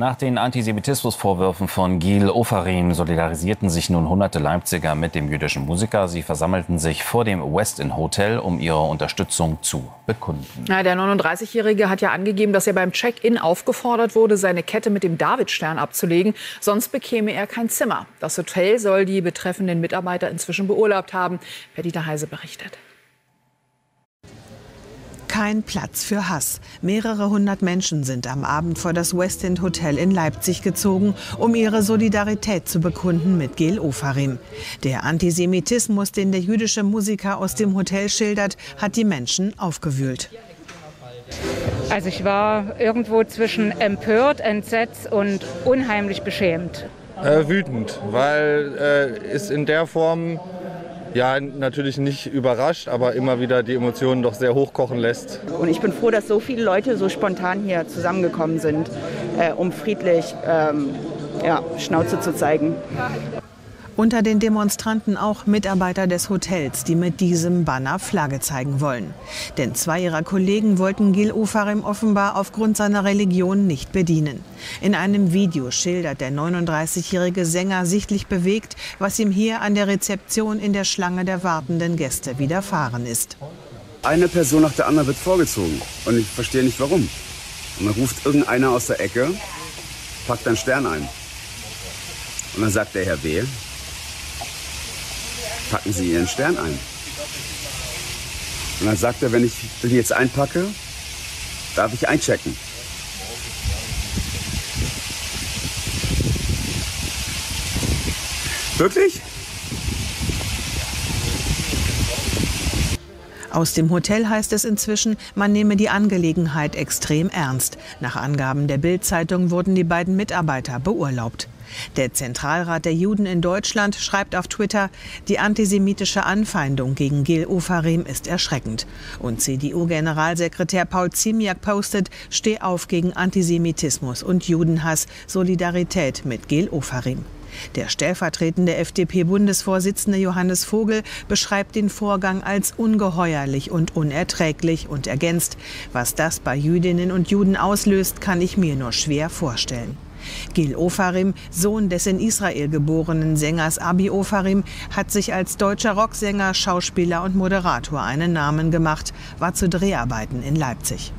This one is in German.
Nach den Antisemitismusvorwürfen von Gil Ofarim solidarisierten sich nun hunderte Leipziger mit dem jüdischen Musiker. Sie versammelten sich vor dem West Inn Hotel, um ihre Unterstützung zu bekunden. Ja, der 39-Jährige hat ja angegeben, dass er beim Check-in aufgefordert wurde, seine Kette mit dem Davidstern abzulegen. Sonst bekäme er kein Zimmer. Das Hotel soll die betreffenden Mitarbeiter inzwischen beurlaubt haben. Perdita Heise berichtet. Kein Platz für Hass. Mehrere hundert Menschen sind am Abend vor das Westend Hotel in Leipzig gezogen, um ihre Solidarität zu bekunden mit Gel Ofarim. Der Antisemitismus, den der jüdische Musiker aus dem Hotel schildert, hat die Menschen aufgewühlt. Also ich war irgendwo zwischen empört, entsetzt und unheimlich beschämt. Äh, wütend, weil äh, es in der Form ja, natürlich nicht überrascht, aber immer wieder die Emotionen doch sehr hochkochen lässt. Und ich bin froh, dass so viele Leute so spontan hier zusammengekommen sind, äh, um friedlich ähm, ja, Schnauze zu zeigen. Unter den Demonstranten auch Mitarbeiter des Hotels, die mit diesem Banner Flagge zeigen wollen. Denn zwei ihrer Kollegen wollten Gil Ofarim offenbar aufgrund seiner Religion nicht bedienen. In einem Video schildert der 39-jährige Sänger sichtlich bewegt, was ihm hier an der Rezeption in der Schlange der wartenden Gäste widerfahren ist. Eine Person nach der anderen wird vorgezogen und ich verstehe nicht warum. Und dann ruft irgendeiner aus der Ecke, packt einen Stern ein. Und dann sagt der Herr B., packen Sie Ihren Stern ein. Und dann sagt er, wenn ich den jetzt einpacke, darf ich einchecken. Wirklich? Aus dem Hotel heißt es inzwischen, man nehme die Angelegenheit extrem ernst. Nach Angaben der Bild-Zeitung wurden die beiden Mitarbeiter beurlaubt. Der Zentralrat der Juden in Deutschland schreibt auf Twitter, die antisemitische Anfeindung gegen Gil Ofarim ist erschreckend. Und CDU-Generalsekretär Paul Ziemiak postet, steh auf gegen Antisemitismus und Judenhass, Solidarität mit Gil Ofarim. Der stellvertretende FDP-Bundesvorsitzende Johannes Vogel beschreibt den Vorgang als ungeheuerlich und unerträglich und ergänzt, was das bei Jüdinnen und Juden auslöst, kann ich mir nur schwer vorstellen. Gil Ofarim, Sohn des in Israel geborenen Sängers Abi Ofarim, hat sich als deutscher Rocksänger, Schauspieler und Moderator einen Namen gemacht, war zu Dreharbeiten in Leipzig.